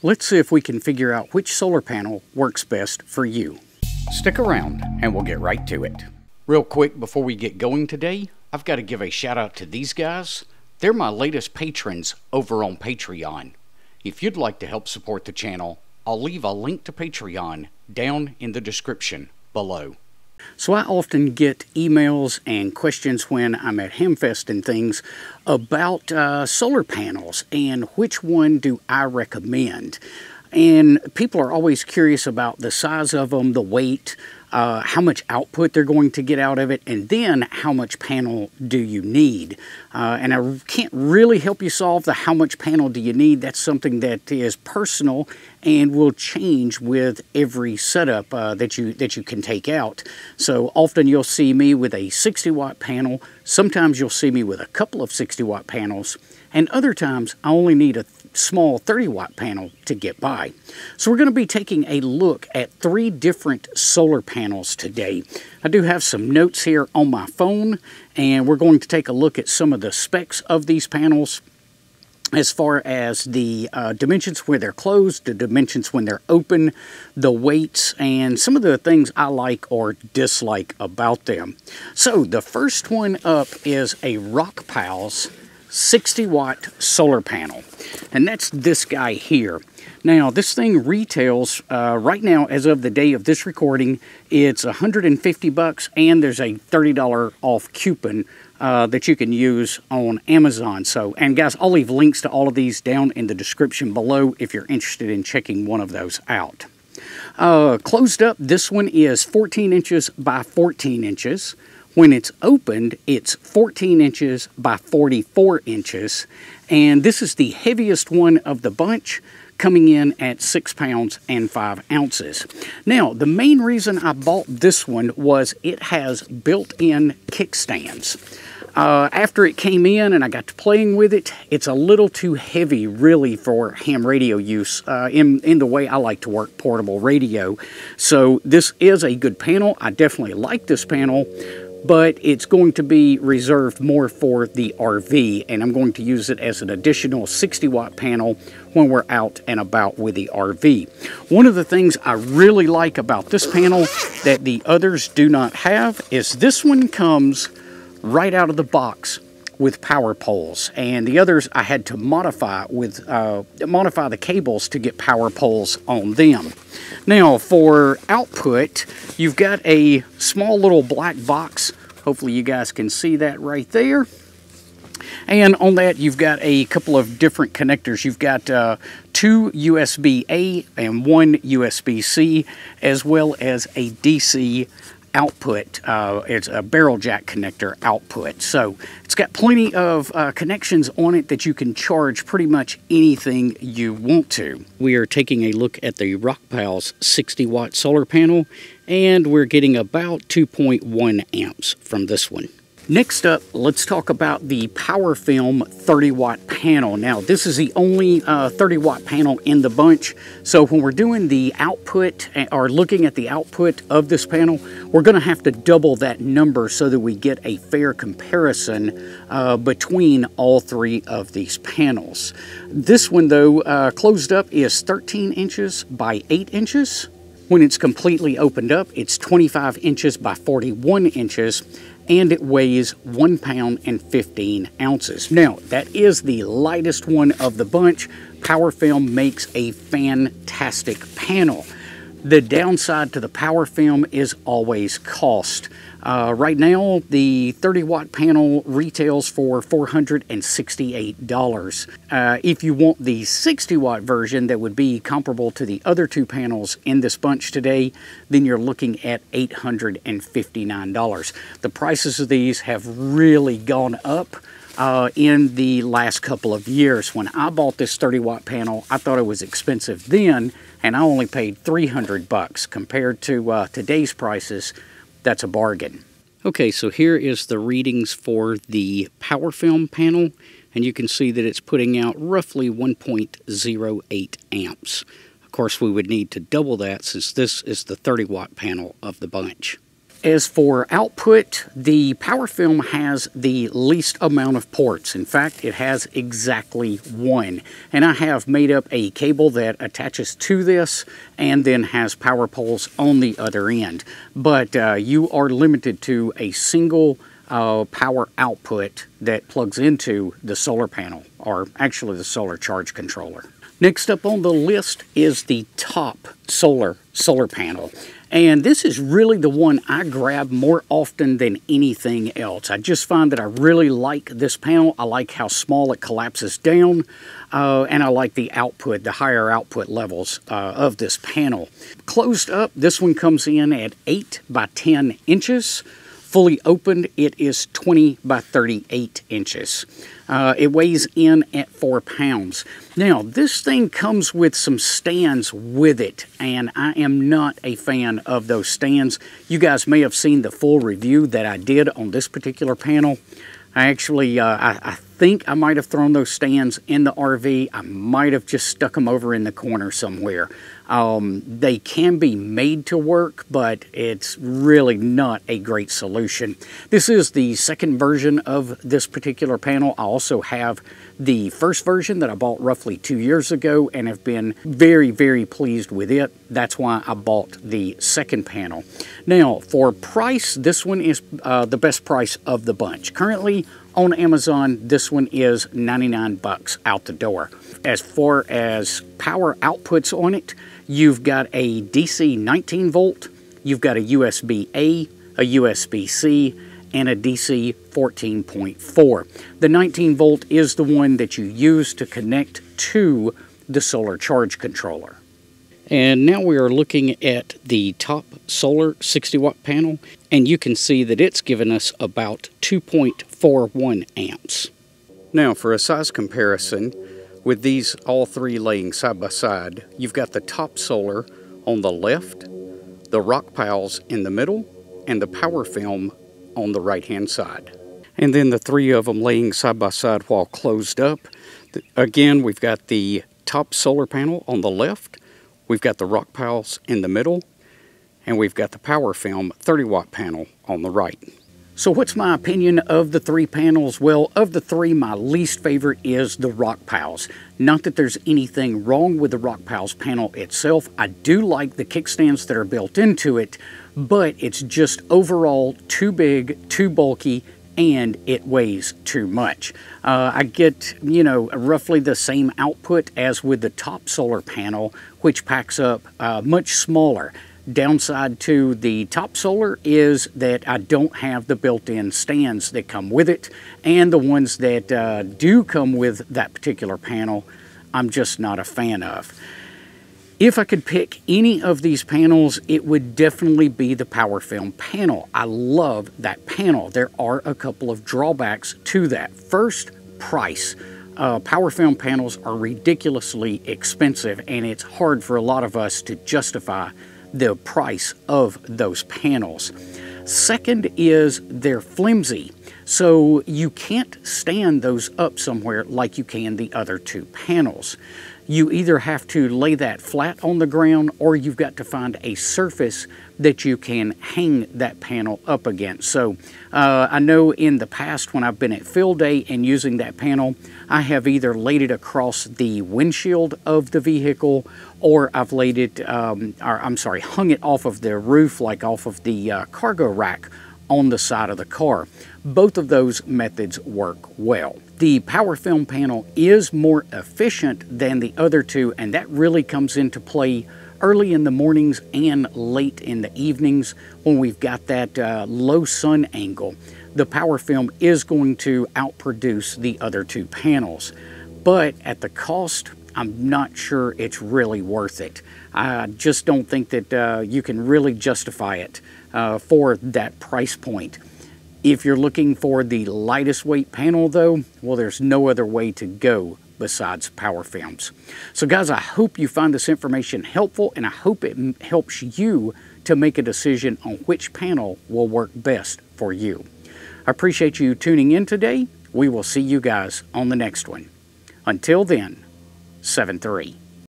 Let's see if we can figure out which solar panel works best for you. Stick around and we'll get right to it. Real quick before we get going today, I've got to give a shout out to these guys. They're my latest patrons over on Patreon. If you'd like to help support the channel, I'll leave a link to Patreon down in the description below. So I often get emails and questions when I'm at Hamfest and things about uh, solar panels and which one do I recommend. And people are always curious about the size of them, the weight, uh, how much output they're going to get out of it, and then how much panel do you need. Uh, and I can't really help you solve the how much panel do you need. That's something that is personal and will change with every setup uh, that you that you can take out. So often you'll see me with a 60 watt panel. Sometimes you'll see me with a couple of 60 watt panels, and other times I only need a small 30 watt panel to get by. So we're going to be taking a look at three different solar panels today. I do have some notes here on my phone and we're going to take a look at some of the specs of these panels as far as the uh, dimensions when they're closed, the dimensions when they're open, the weights, and some of the things I like or dislike about them. So the first one up is a Rockpals 60 watt solar panel. And that's this guy here. Now, this thing retails uh, right now, as of the day of this recording, it's 150 bucks, and there's a $30 off coupon uh, that you can use on Amazon. So, and guys, I'll leave links to all of these down in the description below if you're interested in checking one of those out. Uh, closed up, this one is 14 inches by 14 inches. When it's opened, it's 14 inches by 44 inches, and this is the heaviest one of the bunch, coming in at 6 pounds and 5 ounces. Now, the main reason I bought this one was it has built-in kickstands. Uh, after it came in and I got to playing with it, it's a little too heavy really for ham radio use uh, in, in the way I like to work portable radio. So this is a good panel. I definitely like this panel, but it's going to be reserved more for the RV and I'm going to use it as an additional 60 watt panel when we're out and about with the RV. One of the things I really like about this panel that the others do not have is this one comes right out of the box with power poles. And the others I had to modify with uh, modify the cables to get power poles on them. Now for output you've got a small little black box. Hopefully you guys can see that right there. And on that you've got a couple of different connectors. You've got uh, two USB-A and one USB-C as well as a DC output. Uh, it's a barrel jack connector output. So it's got plenty of uh, connections on it that you can charge pretty much anything you want to. We are taking a look at the Rockpals 60 watt solar panel and we're getting about 2.1 amps from this one. Next up, let's talk about the PowerFilm 30 watt panel. Now, this is the only uh, 30 watt panel in the bunch. So when we're doing the output eh, or looking at the output of this panel, we're gonna have to double that number so that we get a fair comparison uh, between all three of these panels. This one though, uh, closed up is 13 inches by 8 inches. When it's completely opened up, it's 25 inches by 41 inches and it weighs one pound and 15 ounces. Now, that is the lightest one of the bunch. PowerFilm makes a fantastic panel. The downside to the PowerFilm is always cost. Uh, right now, the 30 watt panel retails for $468. Uh, if you want the 60 watt version that would be comparable to the other two panels in this bunch today, then you're looking at $859. The prices of these have really gone up. Uh, in the last couple of years. When I bought this 30 watt panel, I thought it was expensive then, and I only paid 300 bucks compared to uh, today's prices that's a bargain. Okay, so here is the readings for the PowerFilm panel, and you can see that it's putting out roughly 1.08 amps. Of course, we would need to double that since this is the 30 watt panel of the bunch. As for output, the PowerFilm has the least amount of ports. In fact, it has exactly one. And I have made up a cable that attaches to this and then has power poles on the other end. But uh, you are limited to a single uh, power output that plugs into the solar panel, or actually the solar charge controller. Next up on the list is the top solar solar panel. And this is really the one I grab more often than anything else. I just find that I really like this panel. I like how small it collapses down. Uh, and I like the output, the higher output levels uh, of this panel. Closed up, this one comes in at 8 by 10 inches. Fully opened, it is 20 by 38 inches. Uh, it weighs in at 4 pounds. Now, this thing comes with some stands with it, and I am not a fan of those stands. You guys may have seen the full review that I did on this particular panel. I actually, uh, I, I think I might have thrown those stands in the RV. I might have just stuck them over in the corner somewhere. Um, they can be made to work, but it's really not a great solution. This is the second version of this particular panel. I also have the first version that I bought roughly two years ago and have been very, very pleased with it. That's why I bought the second panel. Now, for price, this one is uh, the best price of the bunch. Currently, on Amazon, this one is 99 bucks out the door. As far as power outputs on it, you've got a DC 19 volt, you've got a USB A, a USB C, and a DC 14.4. The 19 volt is the one that you use to connect to the solar charge controller. And now we are looking at the top solar 60 watt panel and you can see that it's given us about 2.41 amps. Now for a size comparison, with these all three laying side by side, you've got the TopSolar on the left, the Rockpals in the middle, and the PowerFilm on the right hand side. And then the three of them laying side by side while closed up. Again, we've got the TopSolar panel on the left, we've got the Rockpals in the middle, and we've got the PowerFilm 30 watt panel on the right. So what's my opinion of the three panels? Well, of the three, my least favorite is the Rock Rockpals. Not that there's anything wrong with the Rock Rockpals panel itself. I do like the kickstands that are built into it, but it's just overall too big, too bulky, and it weighs too much. Uh, I get, you know, roughly the same output as with the TopSolar panel, which packs up uh, much smaller. Downside to the TopSolar is that I don't have the built-in stands that come with it and the ones that uh, do come with that particular panel I'm just not a fan of. If I could pick any of these panels, it would definitely be the PowerFilm panel. I love that panel. There are a couple of drawbacks to that. First, price. Uh, PowerFilm panels are ridiculously expensive and it's hard for a lot of us to justify the price of those panels. Second is they're flimsy, so you can't stand those up somewhere like you can the other two panels. You either have to lay that flat on the ground or you've got to find a surface that you can hang that panel up against. So uh, I know in the past when I've been at field day and using that panel, I have either laid it across the windshield of the vehicle or I've laid it, um, or I'm sorry, hung it off of the roof, like off of the uh, cargo rack on the side of the car. Both of those methods work well. The PowerFilm panel is more efficient than the other two, and that really comes into play early in the mornings and late in the evenings when we've got that uh, low sun angle. The PowerFilm is going to outproduce the other two panels, but at the cost I'm not sure it's really worth it. I just don't think that uh, you can really justify it uh, for that price point. If you're looking for the lightest weight panel though, well there's no other way to go besides PowerFilms. So guys, I hope you find this information helpful and I hope it helps you to make a decision on which panel will work best for you. I appreciate you tuning in today. We will see you guys on the next one. Until then, 7 3.